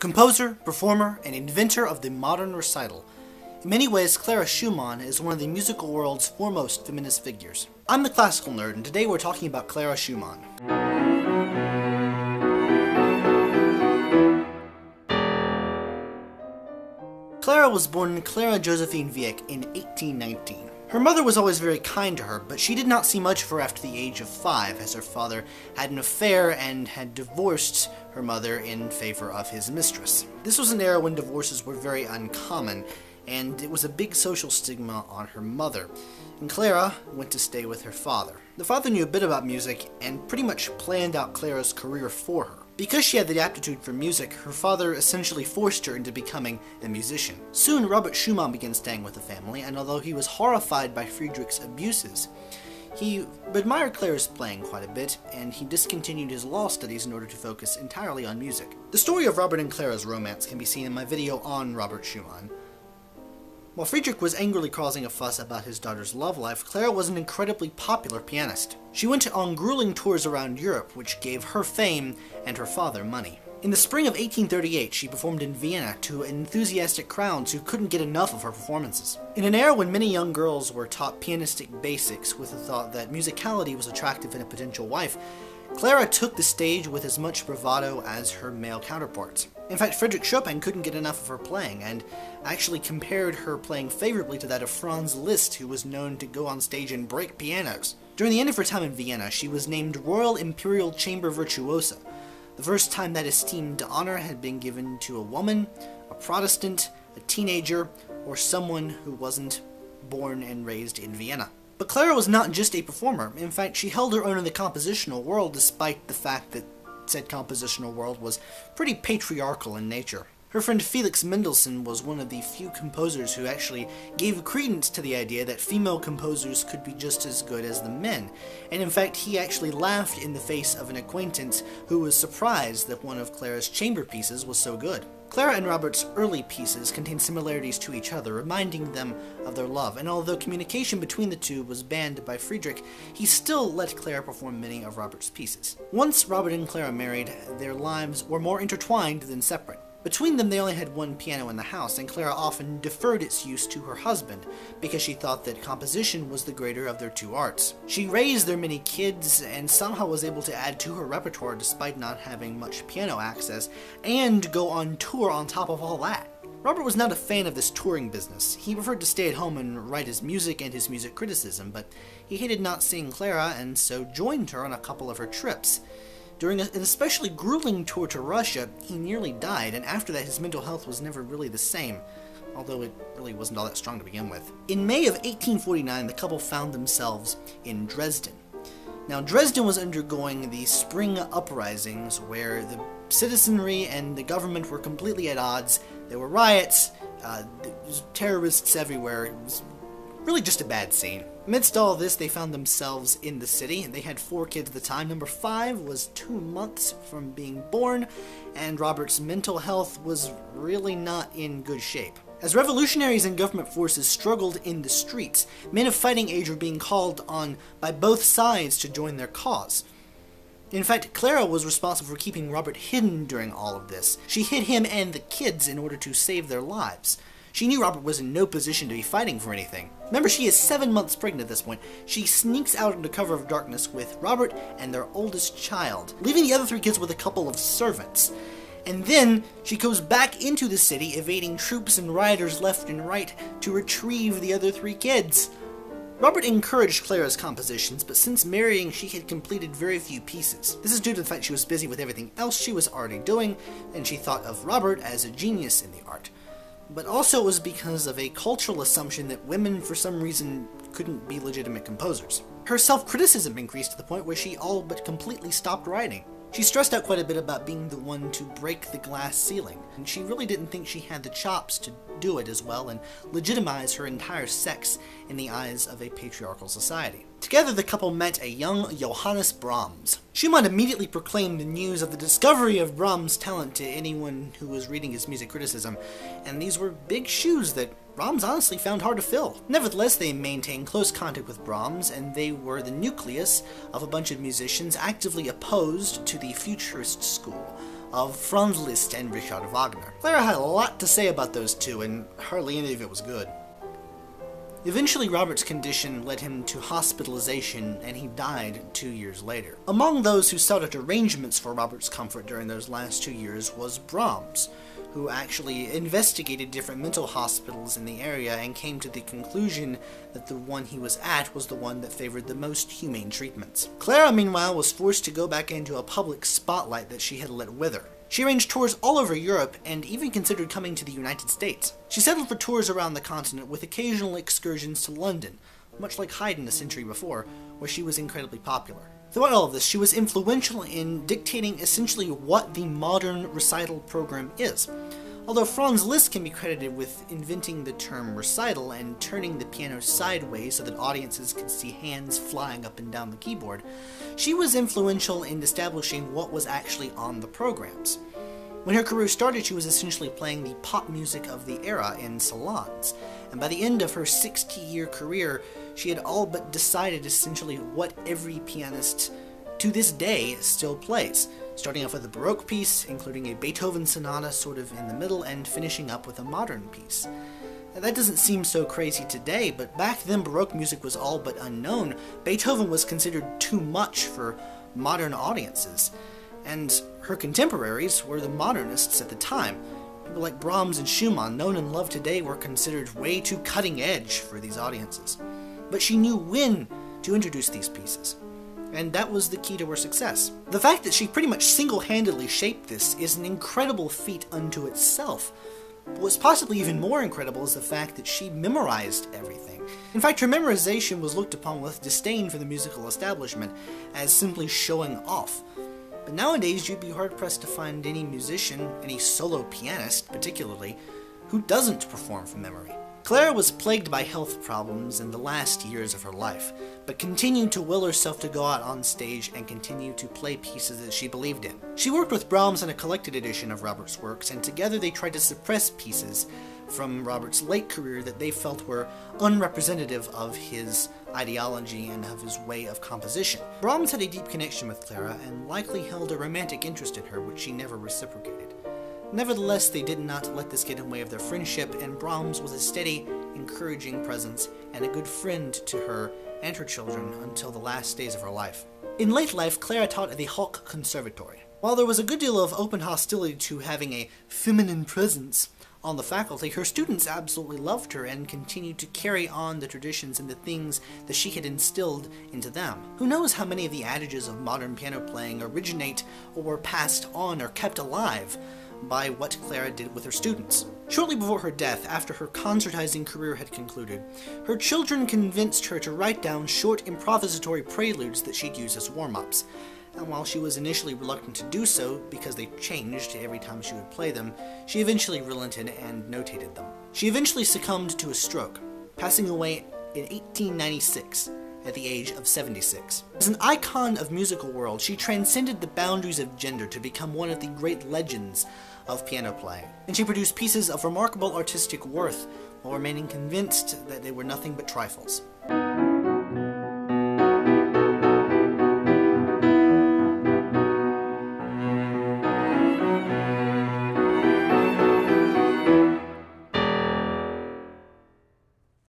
Composer, performer, and inventor of the modern recital. In many ways, Clara Schumann is one of the musical world's foremost feminist figures. I'm the classical nerd, and today we're talking about Clara Schumann. Clara was born Clara Josephine Wieck in 1819. Her mother was always very kind to her, but she did not see much of her after the age of five, as her father had an affair and had divorced her mother in favor of his mistress. This was an era when divorces were very uncommon, and it was a big social stigma on her mother. And Clara went to stay with her father. The father knew a bit about music and pretty much planned out Clara's career for her. Because she had the aptitude for music, her father essentially forced her into becoming a musician. Soon, Robert Schumann began staying with the family, and although he was horrified by Friedrich's abuses, he admired Clara's playing quite a bit, and he discontinued his law studies in order to focus entirely on music. The story of Robert and Clara's romance can be seen in my video on Robert Schumann, while Friedrich was angrily causing a fuss about his daughter's love life, Clara was an incredibly popular pianist. She went on grueling tours around Europe, which gave her fame and her father money. In the spring of 1838, she performed in Vienna to enthusiastic crowds who couldn't get enough of her performances. In an era when many young girls were taught pianistic basics with the thought that musicality was attractive in a potential wife, Clara took the stage with as much bravado as her male counterparts. In fact, Frederick Chopin couldn't get enough of her playing, and actually compared her playing favorably to that of Franz Liszt, who was known to go on stage and break pianos. During the end of her time in Vienna, she was named Royal Imperial Chamber Virtuosa, the first time that esteemed honor had been given to a woman, a Protestant, a teenager, or someone who wasn't born and raised in Vienna. But Clara was not just a performer. In fact, she held her own in the compositional world despite the fact that said compositional world was pretty patriarchal in nature. Her friend Felix Mendelssohn was one of the few composers who actually gave credence to the idea that female composers could be just as good as the men, and in fact he actually laughed in the face of an acquaintance who was surprised that one of Clara's chamber pieces was so good. Clara and Robert's early pieces contain similarities to each other, reminding them of their love, and although communication between the two was banned by Friedrich, he still let Clara perform many of Robert's pieces. Once Robert and Clara married, their lives were more intertwined than separate. Between them, they only had one piano in the house, and Clara often deferred its use to her husband because she thought that composition was the greater of their two arts. She raised their many kids and somehow was able to add to her repertoire despite not having much piano access, and go on tour on top of all that. Robert was not a fan of this touring business. He preferred to stay at home and write his music and his music criticism, but he hated not seeing Clara and so joined her on a couple of her trips. During an especially grueling tour to Russia, he nearly died, and after that his mental health was never really the same, although it really wasn't all that strong to begin with. In May of 1849, the couple found themselves in Dresden. Now, Dresden was undergoing the spring uprisings where the citizenry and the government were completely at odds. There were riots, uh, there terrorists everywhere. It was really just a bad scene. Amidst all this, they found themselves in the city, and they had four kids at the time. Number five was two months from being born, and Robert's mental health was really not in good shape. As revolutionaries and government forces struggled in the streets, men of fighting age were being called on by both sides to join their cause. In fact, Clara was responsible for keeping Robert hidden during all of this. She hid him and the kids in order to save their lives. She knew Robert was in no position to be fighting for anything. Remember, she is seven months pregnant at this point. She sneaks out into cover of darkness with Robert and their oldest child, leaving the other three kids with a couple of servants. And then she goes back into the city, evading troops and rioters left and right to retrieve the other three kids. Robert encouraged Clara's compositions, but since marrying, she had completed very few pieces. This is due to the fact she was busy with everything else she was already doing, and she thought of Robert as a genius in the art but also it was because of a cultural assumption that women, for some reason, couldn't be legitimate composers. Her self criticism increased to the point where she all but completely stopped writing. She stressed out quite a bit about being the one to break the glass ceiling, and she really didn't think she had the chops to do it as well and legitimize her entire sex in the eyes of a patriarchal society. Together, the couple met a young Johannes Brahms. Schumann immediately proclaimed the news of the discovery of Brahms' talent to anyone who was reading his music criticism, and these were big shoes that Brahms honestly found hard to fill. Nevertheless, they maintained close contact with Brahms, and they were the nucleus of a bunch of musicians actively opposed to the futurist school, of Franz Liszt and Richard Wagner. Clara had a lot to say about those two, and hardly any of it was good. Eventually, Robert's condition led him to hospitalization, and he died two years later. Among those who sought out arrangements for Robert's comfort during those last two years was Brahms, who actually investigated different mental hospitals in the area and came to the conclusion that the one he was at was the one that favored the most humane treatments. Clara, meanwhile, was forced to go back into a public spotlight that she had let wither. She arranged tours all over Europe and even considered coming to the United States. She settled for tours around the continent with occasional excursions to London, much like Haydn a century before, where she was incredibly popular. Throughout all of this, she was influential in dictating essentially what the modern recital program is. Although Franz Liszt can be credited with inventing the term recital and turning the piano sideways so that audiences could see hands flying up and down the keyboard, she was influential in establishing what was actually on the programs. When her career started, she was essentially playing the pop music of the era in salons, and by the end of her 60 year career, she had all but decided essentially what every pianist to this day still plays starting off with a Baroque piece, including a Beethoven sonata sort of in the middle, and finishing up with a modern piece. Now, that doesn't seem so crazy today, but back then Baroque music was all but unknown. Beethoven was considered too much for modern audiences, and her contemporaries were the modernists at the time. People like Brahms and Schumann, known and loved today, were considered way too cutting edge for these audiences. But she knew when to introduce these pieces and that was the key to her success. The fact that she pretty much single-handedly shaped this is an incredible feat unto itself. What's possibly even more incredible is the fact that she memorized everything. In fact, her memorization was looked upon with disdain for the musical establishment as simply showing off. But nowadays, you'd be hard-pressed to find any musician, any solo pianist particularly, who doesn't perform from memory. Clara was plagued by health problems in the last years of her life, but continued to will herself to go out on stage and continue to play pieces that she believed in. She worked with Brahms on a collected edition of Robert's works, and together they tried to suppress pieces from Robert's late career that they felt were unrepresentative of his ideology and of his way of composition. Brahms had a deep connection with Clara and likely held a romantic interest in her, which she never reciprocated. Nevertheless, they did not let this get in the way of their friendship, and Brahms was a steady, encouraging presence and a good friend to her and her children until the last days of her life. In late life, Clara taught at the Hoch Conservatory. While there was a good deal of open hostility to having a feminine presence on the faculty, her students absolutely loved her and continued to carry on the traditions and the things that she had instilled into them. Who knows how many of the adages of modern piano playing originate or were passed on or kept alive by what Clara did with her students. Shortly before her death, after her concertizing career had concluded, her children convinced her to write down short improvisatory preludes that she'd use as warm-ups. And while she was initially reluctant to do so, because they changed every time she would play them, she eventually relented and notated them. She eventually succumbed to a stroke, passing away in 1896 at the age of 76. As an icon of musical world, she transcended the boundaries of gender to become one of the great legends of piano playing, and she produced pieces of remarkable artistic worth while remaining convinced that they were nothing but trifles.